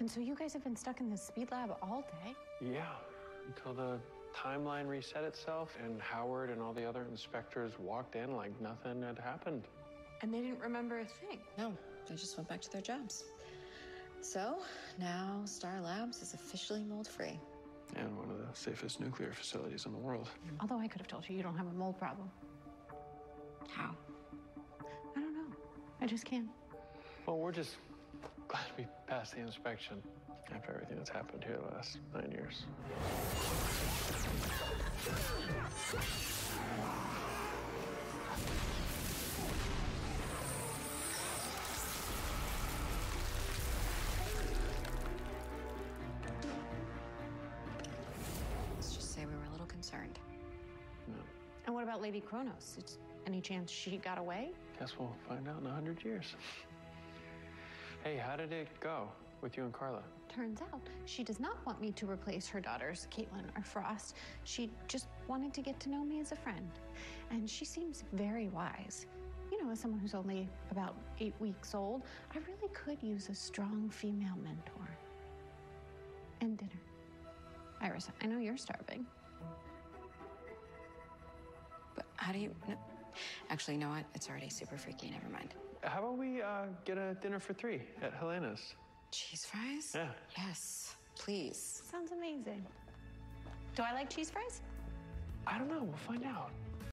And so you guys have been stuck in this speed lab all day? Yeah, until the timeline reset itself and Howard and all the other inspectors walked in like nothing had happened. And they didn't remember a thing. No, they just went back to their jobs. So now Star Labs is officially mold free. And one of the safest nuclear facilities in the world. Although I could have told you you don't have a mold problem. How? I don't know. I just can't. Well, we're just glad we passed the inspection after everything that's happened here the last nine years. Let's just say we were a little concerned. No. And what about Lady Kronos? Is any chance she got away? Guess we'll find out in a hundred years. Hey, how did it go with you and Carla? Turns out she does not want me to replace her daughters, Caitlin or Frost. She just wanted to get to know me as a friend. And she seems very wise. You know, as someone who's only about eight weeks old, I really could use a strong female mentor. And dinner. Iris, I know you're starving. But how do you. No. Actually, you know what? It's already super freaky. Never mind. How about we uh, get a dinner for three at Helena's? Cheese fries? Yeah. Yes, please. Sounds amazing. Do I like cheese fries? I don't know. We'll find out.